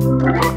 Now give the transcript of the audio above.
Oh.